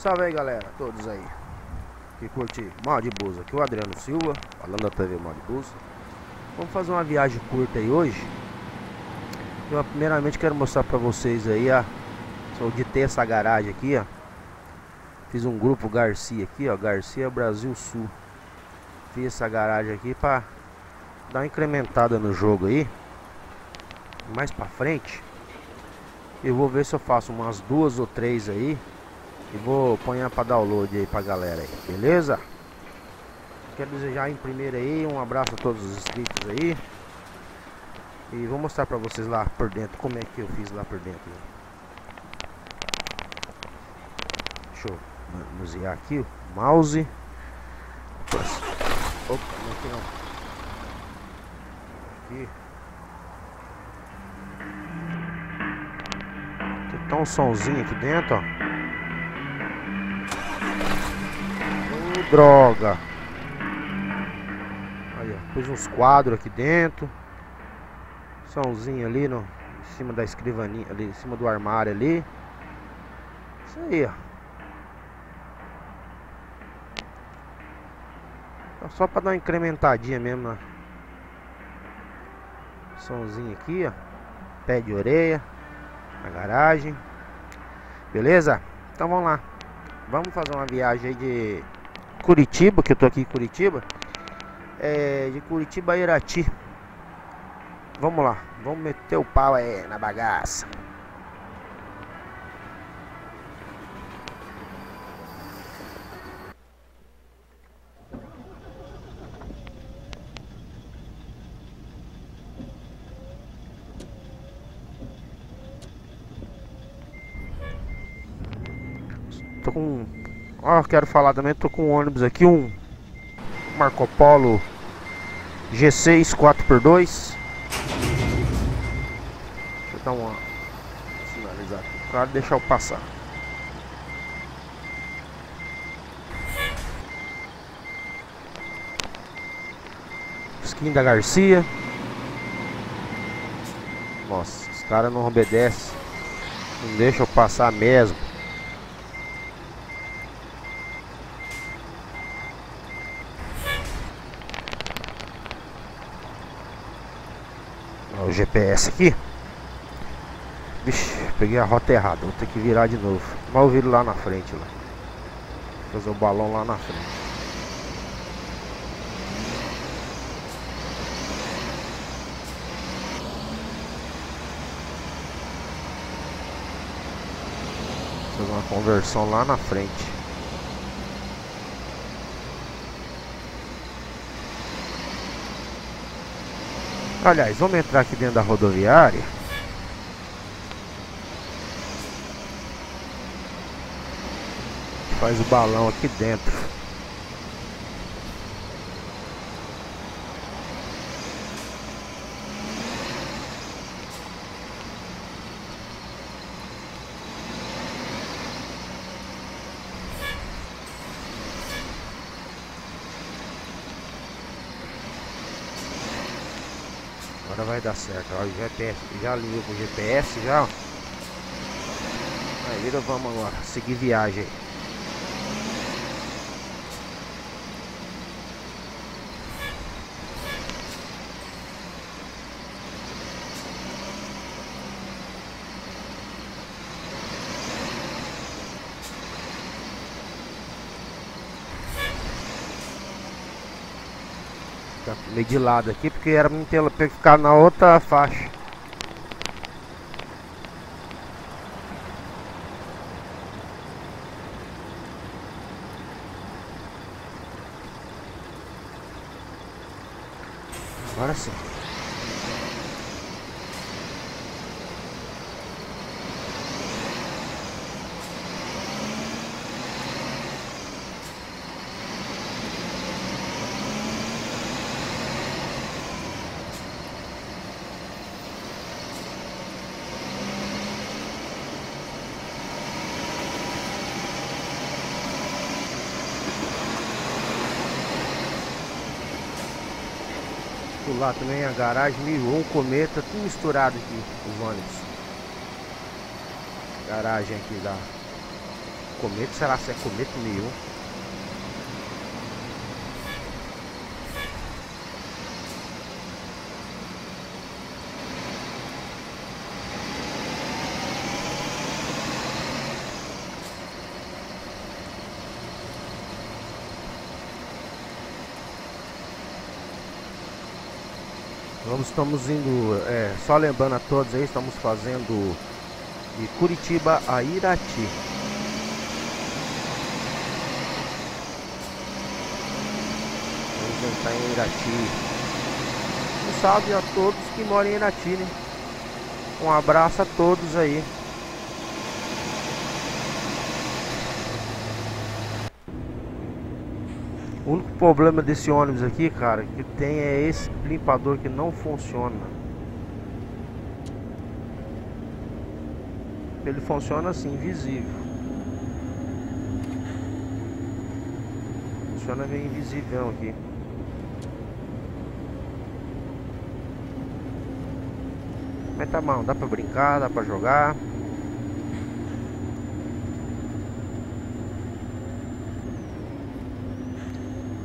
Salve aí galera, todos aí que curte Mal de Busa, aqui o Adriano Silva, falando da TV Mal de Busa. Vamos fazer uma viagem curta aí hoje. Eu primeiramente quero mostrar pra vocês aí, ó. Só de ter essa garagem aqui, ó. Fiz um grupo Garcia aqui, ó, Garcia Brasil Sul. Fiz essa garagem aqui pra dar uma incrementada no jogo aí. Mais pra frente, eu vou ver se eu faço umas duas ou três aí e vou pôr para download aí pra galera aí, beleza? Quero desejar em primeiro aí um abraço a todos os inscritos aí. E vou mostrar pra vocês lá por dentro como é que eu fiz lá por dentro. Deixa eu manusear aqui o mouse. Opa, não aqui não. Aqui. Tem um somzinho aqui dentro, ó. Droga. Aí, ó, pus uns quadros aqui dentro. Somzinho ali no, em cima da escrivaninha, ali em cima do armário ali. Isso aí, ó. Então, só para dar uma incrementadinha mesmo na somzinho aqui, ó. Pé de orelha na garagem. Beleza? Então vamos lá. Vamos fazer uma viagem aí de Curitiba, que eu tô aqui em Curitiba. É, de Curitiba a Irati. Vamos lá, vamos meter o pau aí na bagaça. Tô com Ó, quero falar também, tô com um ônibus aqui, um Marco Polo G6 4x2. Deixa eu dar uma sinalizar aqui para deixar eu passar. Skin da Garcia. Nossa, os caras não obedecem. Não deixa eu passar mesmo. o GPS aqui. Vixe, peguei a rota errada, vou ter que virar de novo. Mas eu viro lá na frente lá. Fazer o balão lá na frente. Fazer uma conversão lá na frente. Aliás, vamos entrar aqui dentro da rodoviária. Faz o balão aqui dentro. Agora vai dar certo. Ó, o GPS já liga com o GPS já. Aí vamos agora seguir viagem. Meio de lado aqui, porque era para ficar na outra faixa. Agora sim. lá também a garagem 1001 Cometa, tudo misturado aqui, os ônibus. Garagem aqui da Cometa, será que se é Cometa 1001? estamos indo, é, só lembrando a todos aí, estamos fazendo de Curitiba a Irati. Vamos entrar em Irati. Um salve a todos que moram em Irati, né? Um abraço a todos aí. O único problema desse ônibus aqui, cara, que tem é esse limpador que não funciona. Ele funciona assim, invisível. Funciona meio invisível aqui. Mas tá bom, dá pra brincar, dá pra jogar.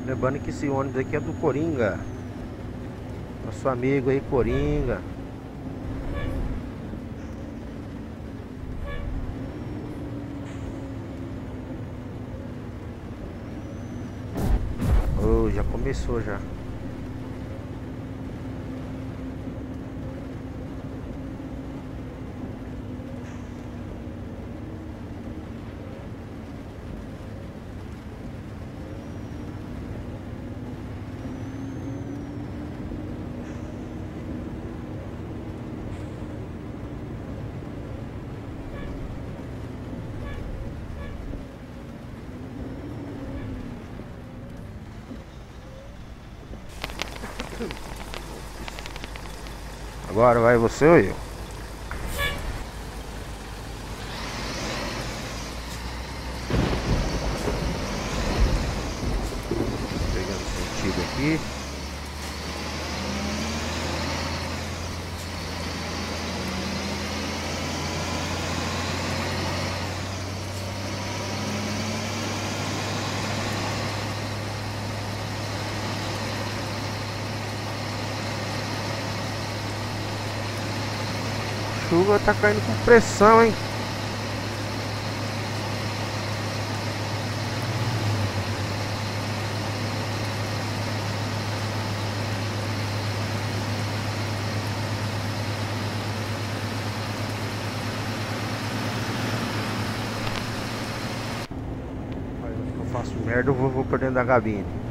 Lembrando que esse ônibus aqui é do Coringa. Nosso amigo aí, Coringa. Oh, já começou já. Agora vai você ou eu? Chuva tá caindo com pressão, hein? Eu faço merda, eu vou, vou dentro da cabine.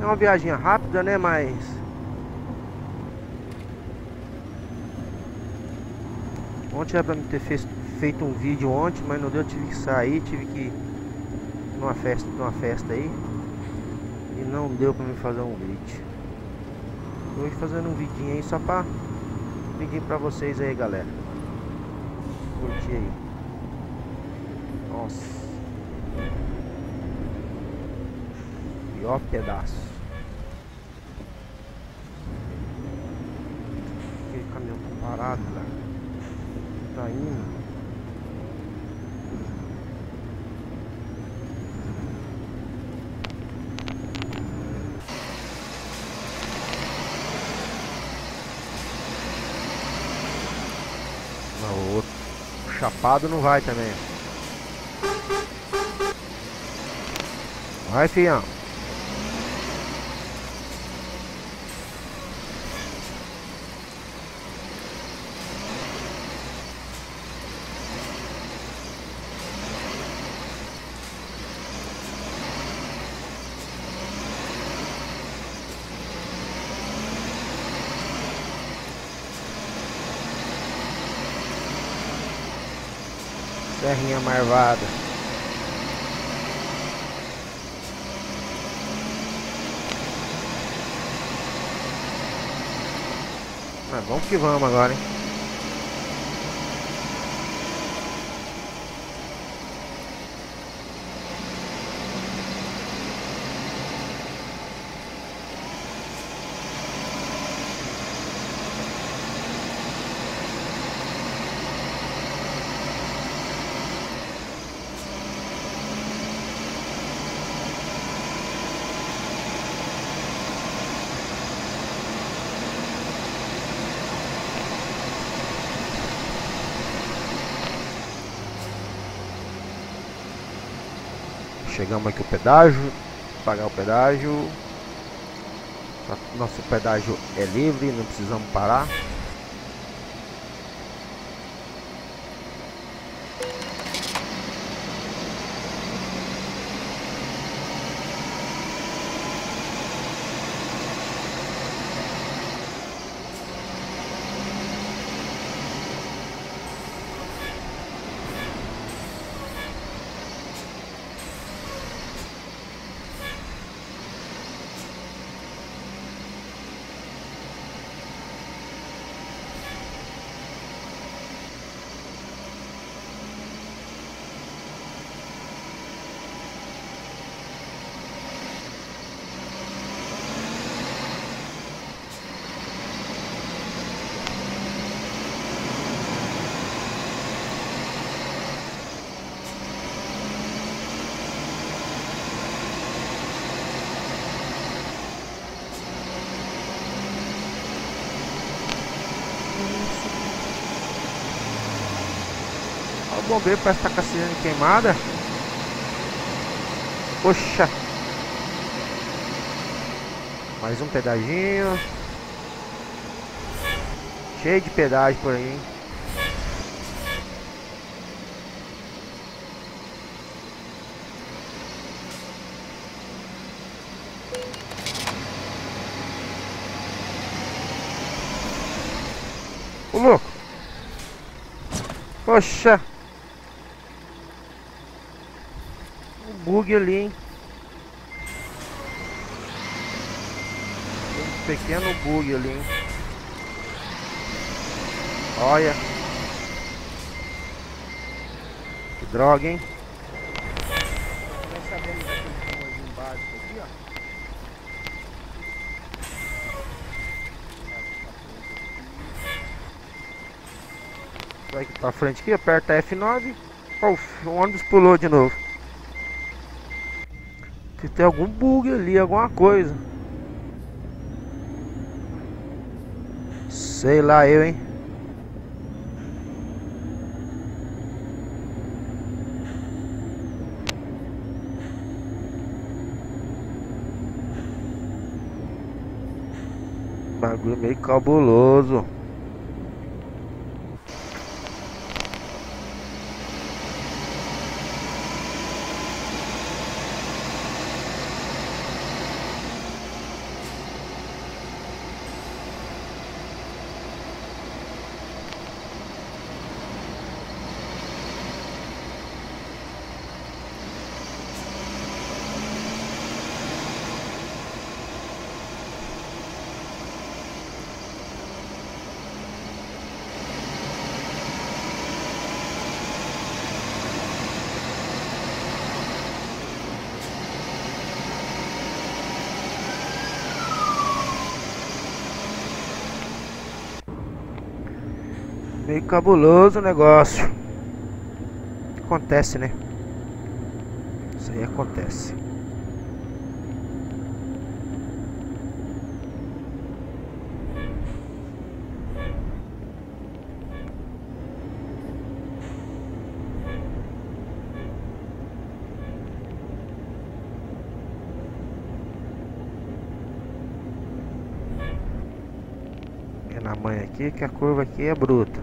É uma viagem rápida, né? Mas. Ontem era pra me ter feito um vídeo ontem, mas não deu, tive que sair, tive que ir numa festa, numa festa aí. E não deu pra me fazer um vídeo. Hoje fazendo um vidinho aí só pra pedir pra vocês aí, galera. Curtir aí. Nossa. Pior pedaço. Parado, cara. Tá indo. Não, o outro chapado não vai também. Vai, fião. Serrinha Marvada. Ah, vamos que vamos agora, hein? Chegamos aqui o pedágio, pagar o pedágio. Nosso pedágio é livre, não precisamos parar. Bombeiro parece estar tá com queimada. Poxa. Mais um pedaginho. Cheio de pedágio por aí. Ô louco. Poxa. Bug ali, hein? Um pequeno bug ali, hein? Olha. Que droga, hein? Nós sabemos aquele básico aqui, ó. Vai aqui pra frente aqui, aperta F9. Uf, o ônibus pulou de novo. Se tem algum bug ali, alguma coisa. Sei lá eu, hein. Bagulho meio cabuloso. Meio cabuloso o negócio. Acontece, né? Isso aí acontece. na mãe aqui que a curva aqui é bruta.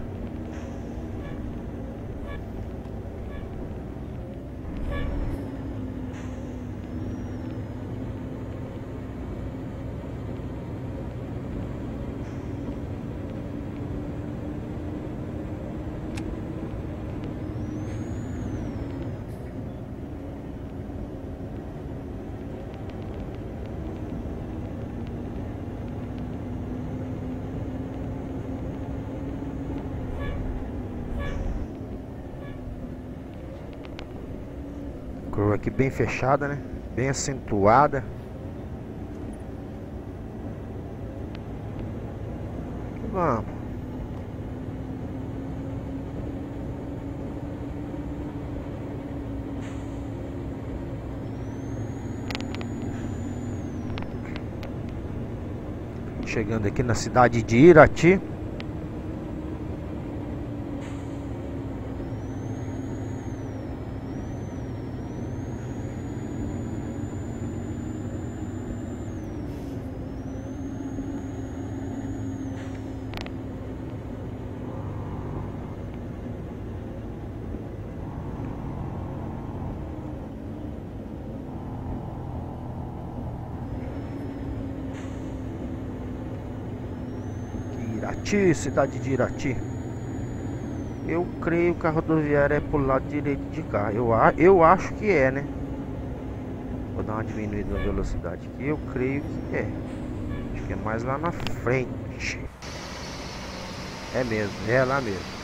Curva aqui bem fechada, né? Bem acentuada. Vamos. Chegando aqui na cidade de Irati. Irati, cidade de Irati. Eu creio que a rodoviária é pro lado direito de cá. Eu, eu acho que é, né? Vou dar uma diminuída na velocidade aqui. Eu creio que é. Acho que é mais lá na frente. É mesmo, é lá mesmo.